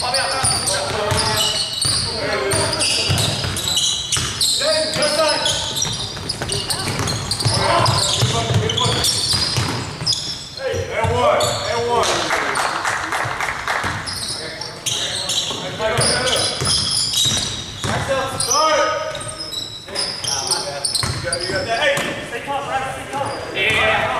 Fabiano. Right? Yeah.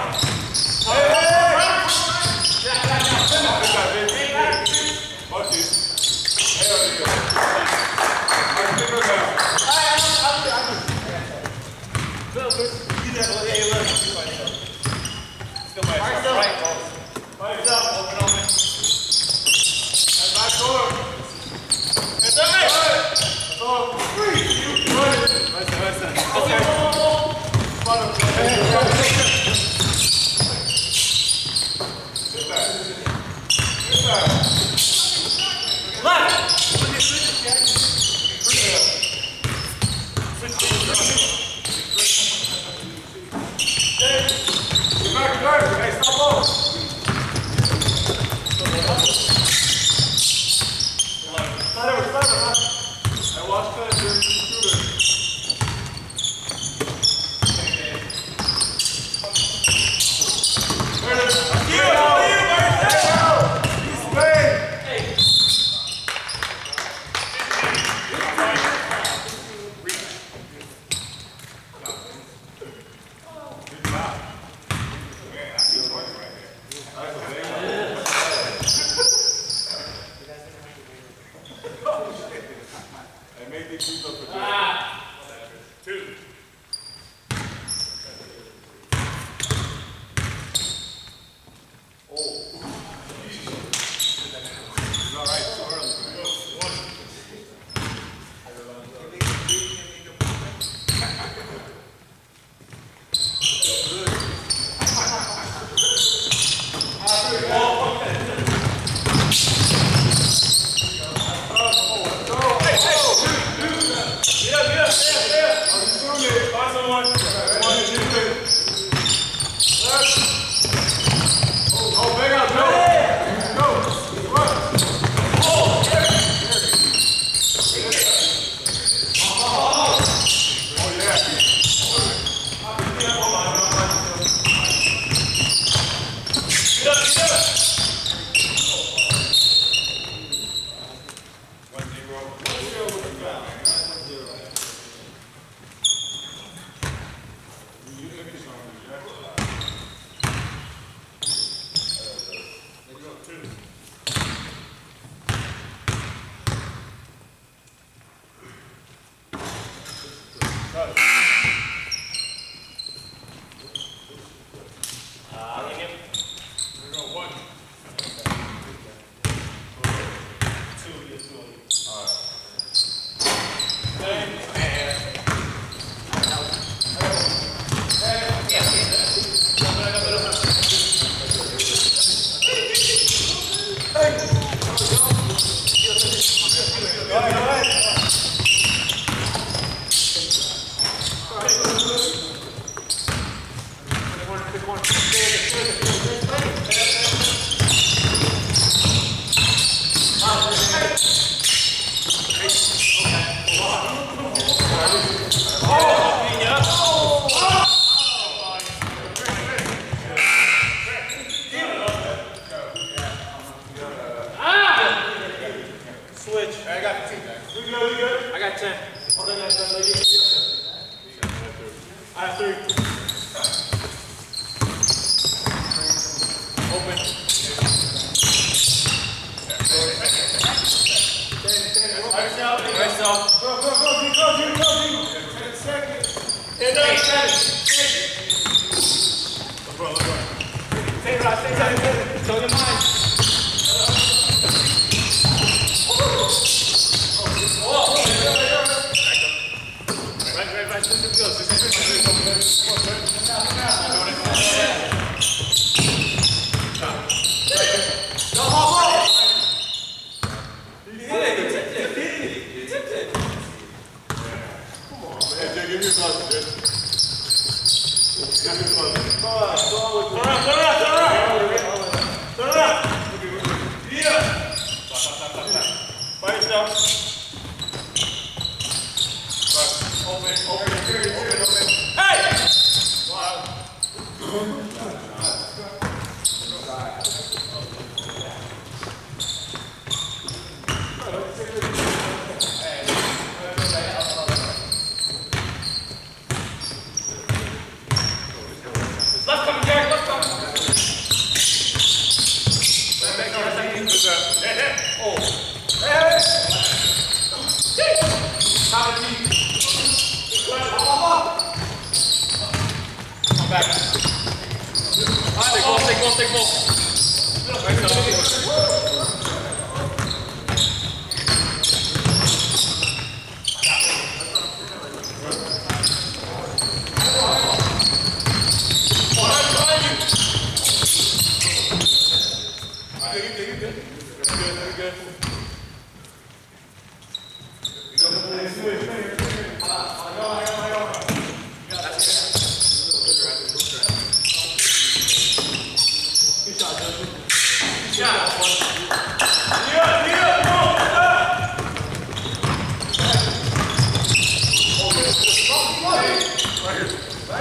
아, 예.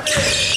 Ready?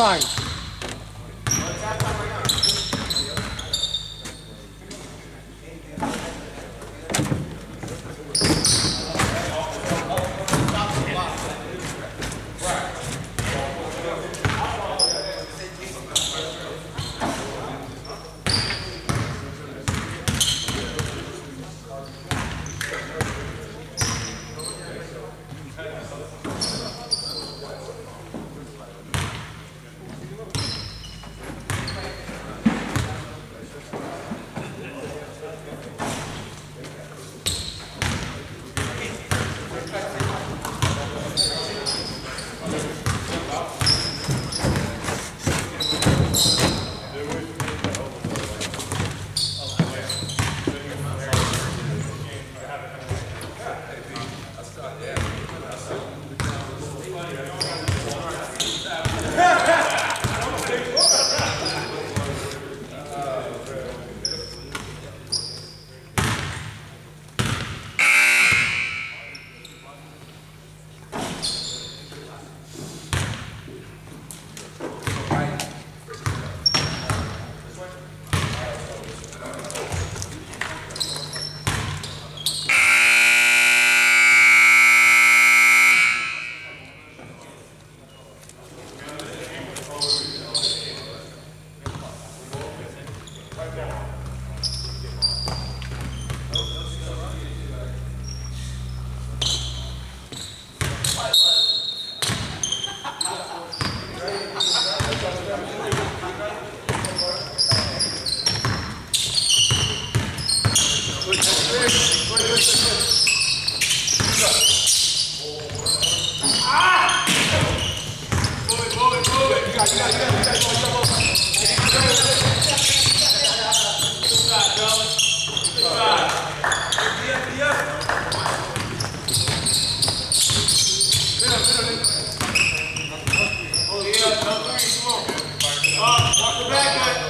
fine. Back, back.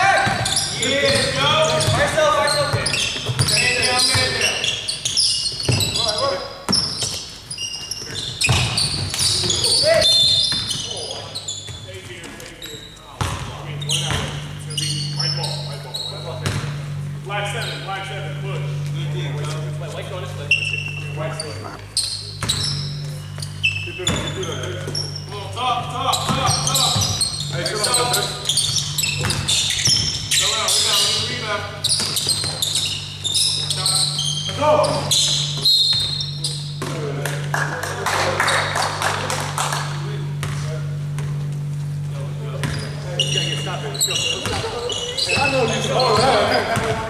Let's go.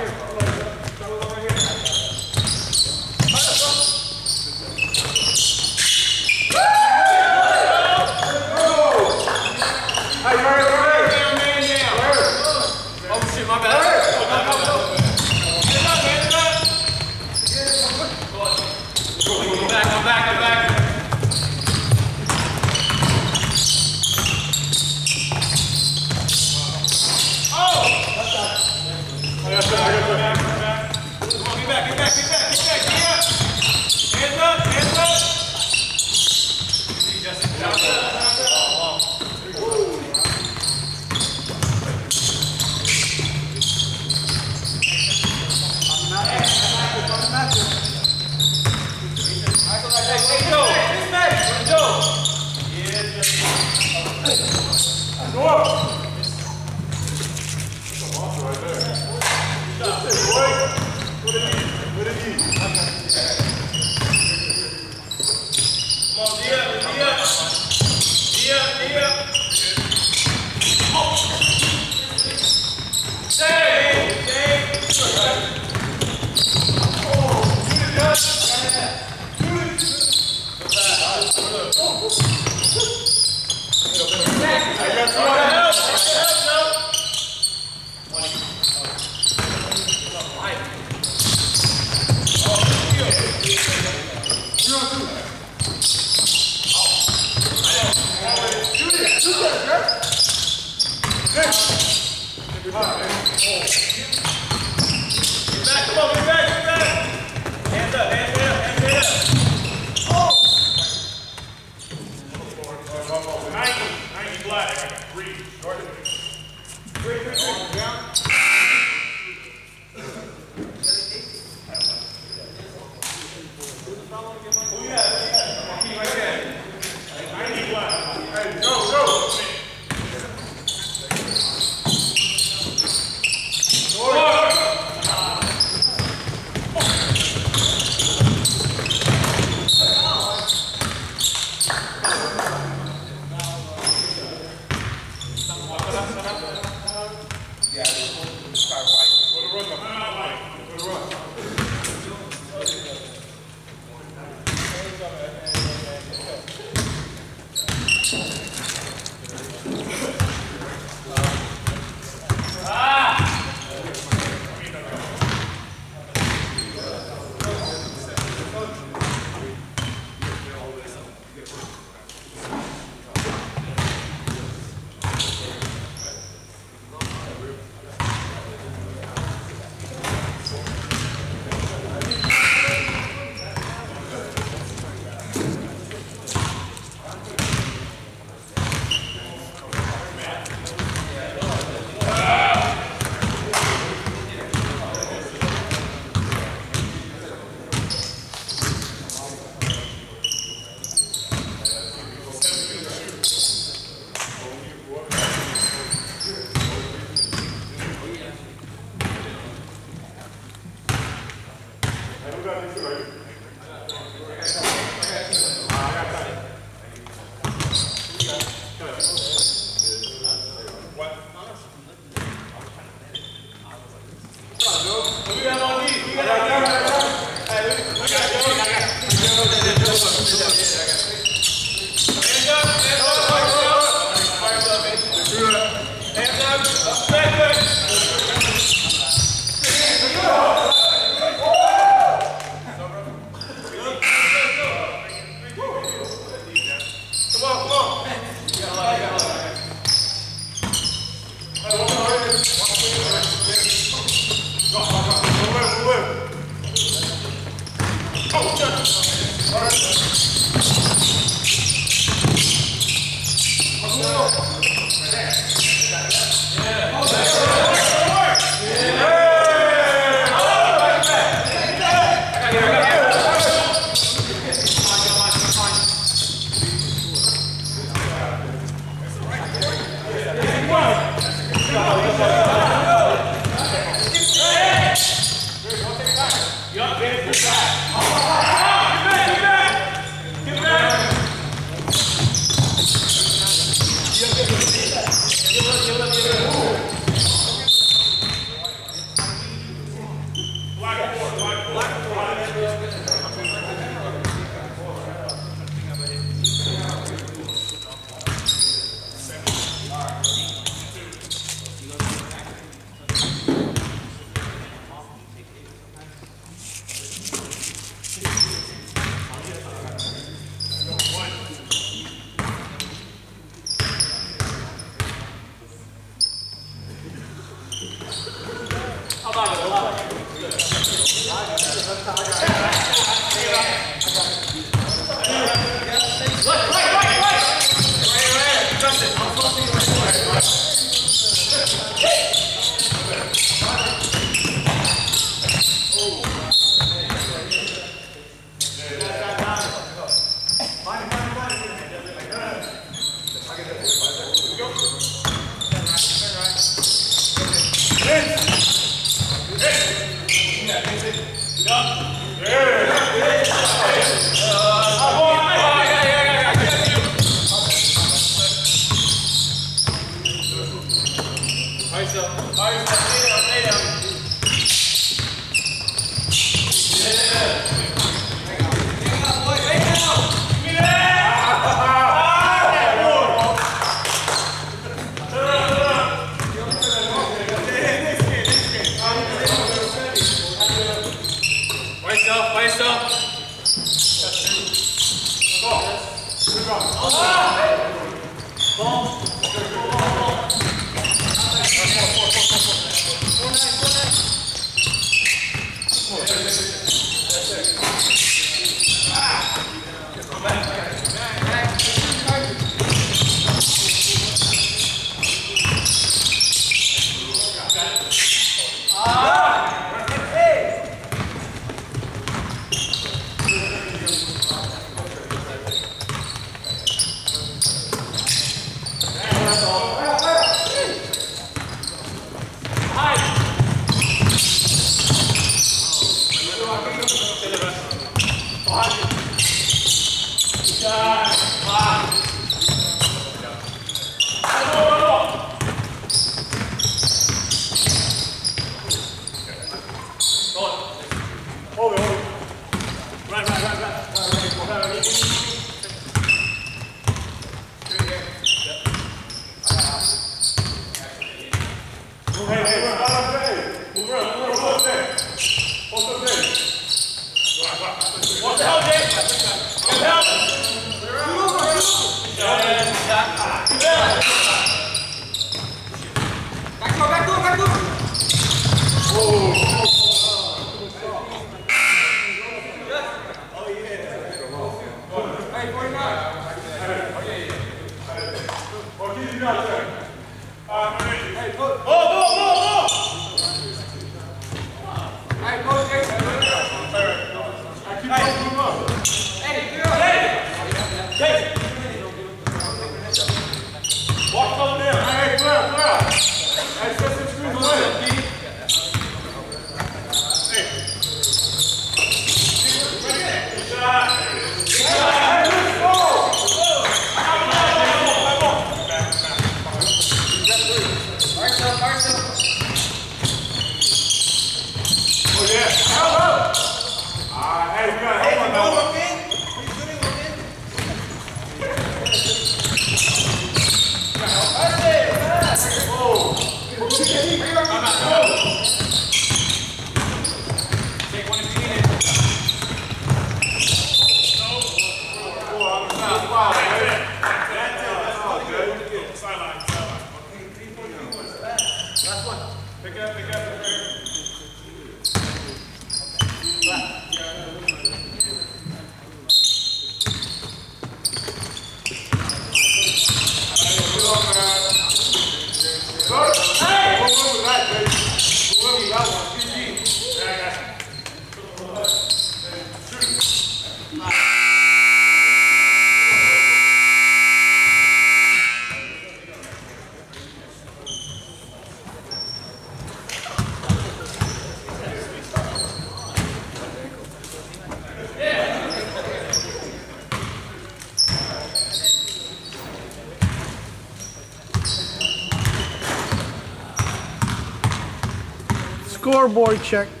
Board check.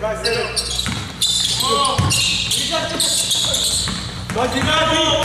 Vai, Cedric, vai, Cedric.